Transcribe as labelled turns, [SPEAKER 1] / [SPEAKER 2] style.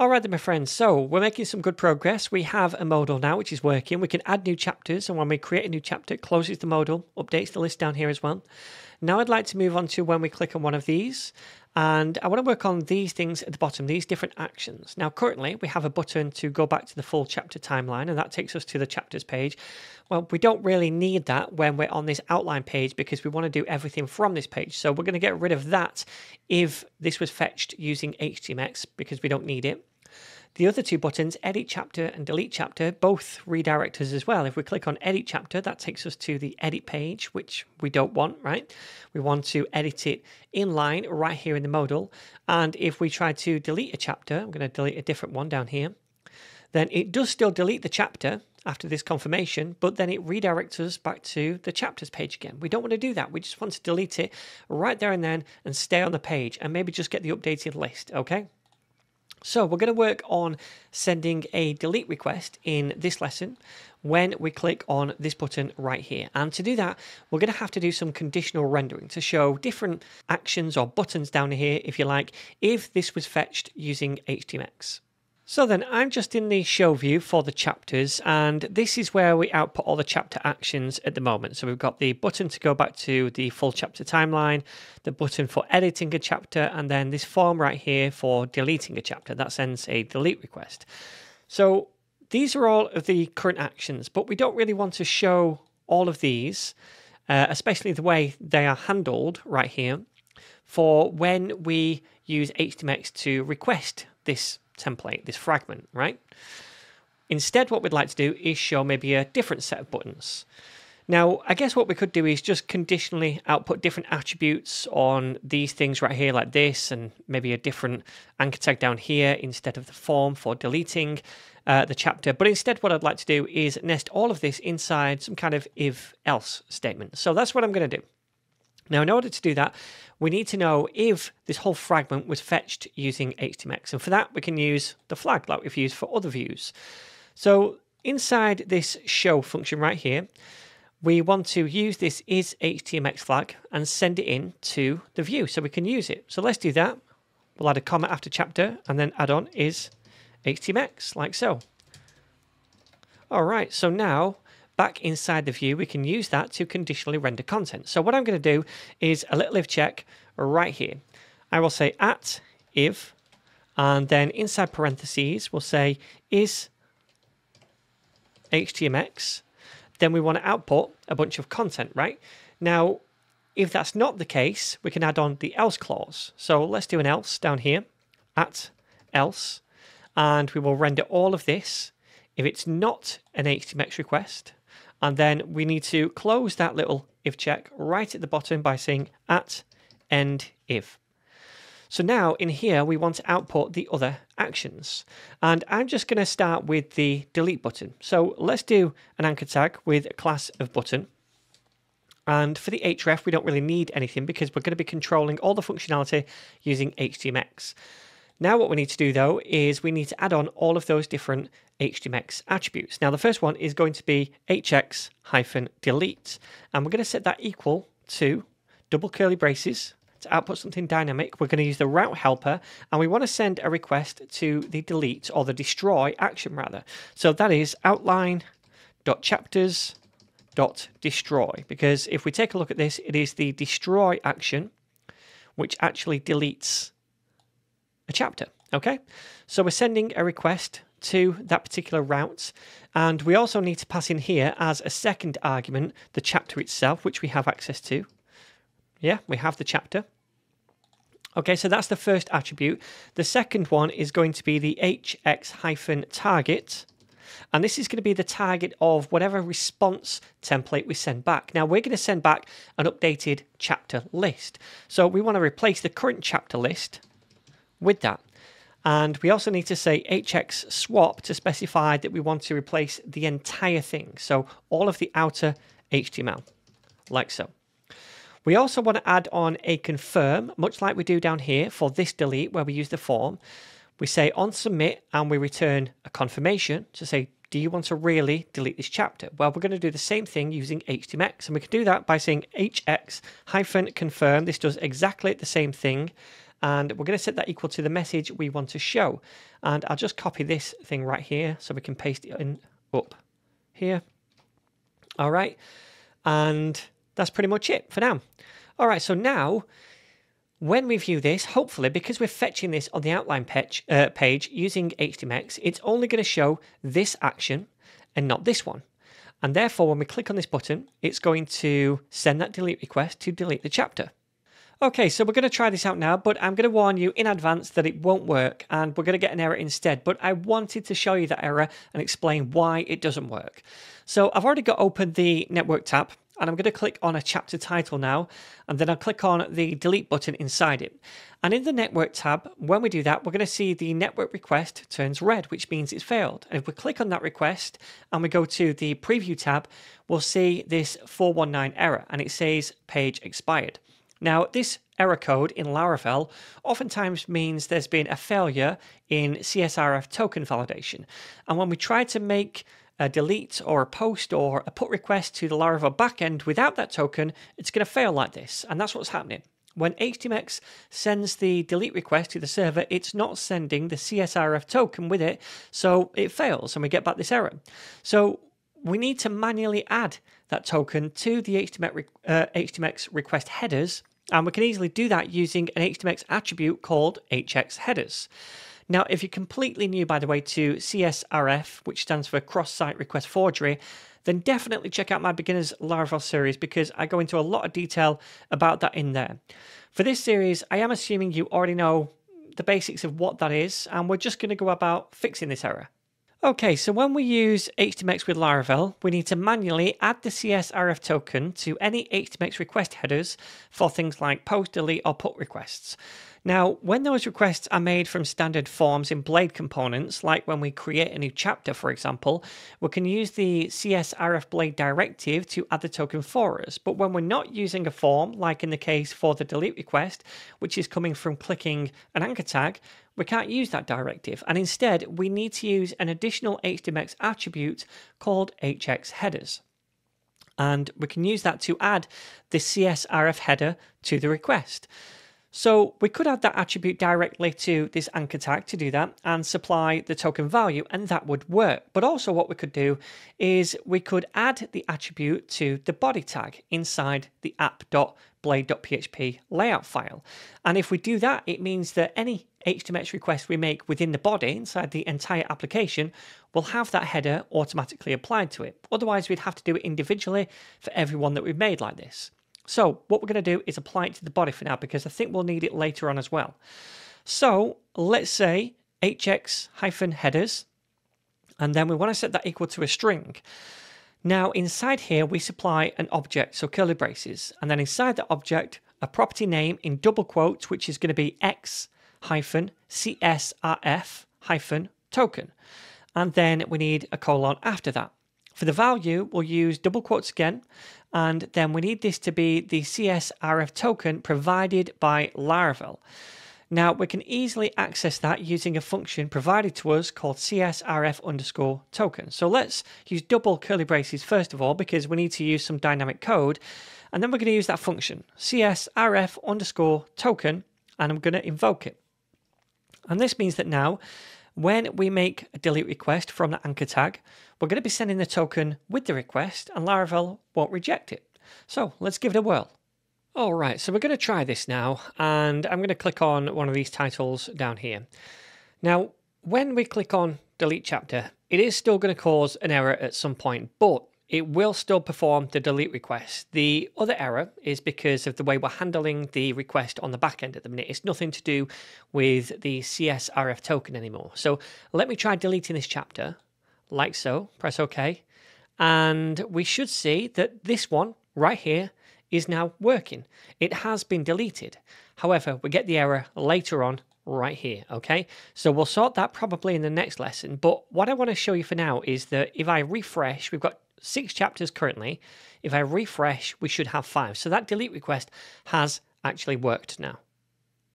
[SPEAKER 1] All right, then, my friends. So we're making some good progress. We have a modal now, which is working. We can add new chapters, and when we create a new chapter, it closes the modal, updates the list down here as well. Now I'd like to move on to when we click on one of these, and I want to work on these things at the bottom, these different actions. Now, currently, we have a button to go back to the full chapter timeline, and that takes us to the chapters page. Well, we don't really need that when we're on this outline page because we want to do everything from this page. So we're going to get rid of that if this was fetched using HTMX because we don't need it. The other two buttons, Edit Chapter and Delete Chapter, both redirect us as well. If we click on Edit Chapter, that takes us to the Edit page, which we don't want, right? We want to edit it in line right here in the modal. And if we try to delete a chapter, I'm going to delete a different one down here, then it does still delete the chapter after this confirmation, but then it redirects us back to the chapters page again. We don't want to do that. We just want to delete it right there and then and stay on the page and maybe just get the updated list, okay? So we're going to work on sending a delete request in this lesson when we click on this button right here. And to do that, we're going to have to do some conditional rendering to show different actions or buttons down here, if you like, if this was fetched using HTMX. So then I'm just in the show view for the chapters and this is where we output all the chapter actions at the moment. So we've got the button to go back to the full chapter timeline, the button for editing a chapter and then this form right here for deleting a chapter that sends a delete request. So these are all of the current actions but we don't really want to show all of these, uh, especially the way they are handled right here for when we use HTMX to request this template, this fragment, right? Instead, what we'd like to do is show maybe a different set of buttons. Now, I guess what we could do is just conditionally output different attributes on these things right here, like this, and maybe a different anchor tag down here instead of the form for deleting uh, the chapter. But instead, what I'd like to do is nest all of this inside some kind of if else statement. So that's what I'm going to do. Now, in order to do that, we need to know if this whole fragment was fetched using HTMX. And for that, we can use the flag like we've used for other views. So inside this show function right here, we want to use this is HTMX flag and send it in to the view so we can use it. So let's do that. We'll add a comment after chapter and then add on is HTMX like so. All right, so now back inside the view, we can use that to conditionally render content. So what I'm going to do is a little if check right here. I will say at if, and then inside parentheses, we'll say is HTMX. Then we want to output a bunch of content, right? Now, if that's not the case, we can add on the else clause. So let's do an else down here at else, and we will render all of this. If it's not an HTMX request, and then we need to close that little if check right at the bottom by saying at end if. So now in here, we want to output the other actions. And I'm just going to start with the delete button. So let's do an anchor tag with a class of button. And for the href, we don't really need anything because we're going to be controlling all the functionality using HTMX. Now what we need to do though is we need to add on all of those different HTMX attributes. Now the first one is going to be hx-delete and we're going to set that equal to double curly braces to output something dynamic. We're going to use the route helper and we want to send a request to the delete or the destroy action rather. So that is outline.chapters.destroy because if we take a look at this, it is the destroy action which actually deletes a chapter. Okay, so we're sending a request to that particular route. And we also need to pass in here as a second argument the chapter itself, which we have access to. Yeah, we have the chapter. Okay, so that's the first attribute. The second one is going to be the hx-target. And this is going to be the target of whatever response template we send back. Now, we're going to send back an updated chapter list. So we want to replace the current chapter list with that. And we also need to say hx swap to specify that we want to replace the entire thing. So all of the outer HTML, like so. We also want to add on a confirm, much like we do down here for this delete where we use the form. We say on submit and we return a confirmation to say, do you want to really delete this chapter? Well, we're going to do the same thing using HTMX and we can do that by saying hx hyphen confirm. This does exactly the same thing and we're going to set that equal to the message we want to show. And I'll just copy this thing right here so we can paste it in up here. All right, and that's pretty much it for now. All right, so now when we view this, hopefully, because we're fetching this on the outline page, uh, page using HTMX, it's only going to show this action and not this one. And therefore, when we click on this button, it's going to send that delete request to delete the chapter. Okay, so we're going to try this out now, but I'm going to warn you in advance that it won't work and we're going to get an error instead. But I wanted to show you that error and explain why it doesn't work. So I've already got open the network tab and I'm going to click on a chapter title now, and then I'll click on the delete button inside it. And in the network tab, when we do that, we're going to see the network request turns red, which means it's failed. And if we click on that request and we go to the preview tab, we'll see this 419 error, and it says page expired. Now, this error code in Laravel oftentimes means there's been a failure in CSRF token validation. And when we try to make a delete or a post or a put request to the Laravel backend without that token, it's going to fail like this. And that's what's happening. When HTMX sends the delete request to the server, it's not sending the CSRF token with it, so it fails and we get back this error. So we need to manually add that token to the HTMX, uh, request headers, and we can easily do that using an HTMX attribute called HX headers. Now, if you're completely new, by the way, to CSRF, which stands for Cross Site Request Forgery, then definitely check out my Beginners Laravel series because I go into a lot of detail about that in there. For this series, I am assuming you already know the basics of what that is, and we're just going to go about fixing this error. Okay, so when we use HTMX with Laravel, we need to manually add the CSRF token to any HTMX request headers for things like post, delete, or put requests. Now, when those requests are made from standard forms in Blade components, like when we create a new chapter, for example, we can use the CSRF Blade directive to add the token for us. But when we're not using a form, like in the case for the delete request, which is coming from clicking an anchor tag, we can't use that directive. And instead, we need to use an additional HTMX attribute called HX headers and we can use that to add the CSRF header to the request. So we could add that attribute directly to this anchor tag to do that and supply the token value and that would work. But also what we could do is we could add the attribute to the body tag inside the app.blade.php layout file. And if we do that, it means that any HTMX request we make within the body inside the entire application will have that header automatically applied to it. Otherwise, we'd have to do it individually for everyone that we've made like this. So what we're going to do is apply it to the body for now because I think we'll need it later on as well. So let's say hx hyphen headers, and then we want to set that equal to a string. Now inside here we supply an object, so curly braces, and then inside the object a property name in double quotes, which is going to be x hyphen csrf hyphen token, and then we need a colon after that. For the value, we'll use double quotes again, and then we need this to be the CSRF token provided by Laravel. Now we can easily access that using a function provided to us called CSRF underscore token. So let's use double curly braces first of all because we need to use some dynamic code. And then we're going to use that function CSRF underscore token and I'm going to invoke it. And this means that now when we make a delete request from the anchor tag, we're going to be sending the token with the request and Laravel won't reject it. So let's give it a whirl. All right, so we're going to try this now, and I'm going to click on one of these titles down here. Now, when we click on delete chapter, it is still going to cause an error at some point, but it will still perform the delete request. The other error is because of the way we're handling the request on the back end at the minute. It's nothing to do with the CSRF token anymore. So let me try deleting this chapter, like so, press OK, and we should see that this one right here is now working. It has been deleted. However, we get the error later on right here, okay? So we'll sort that probably in the next lesson, but what I want to show you for now is that if I refresh, we've got six chapters currently. If I refresh, we should have five. So that delete request has actually worked now.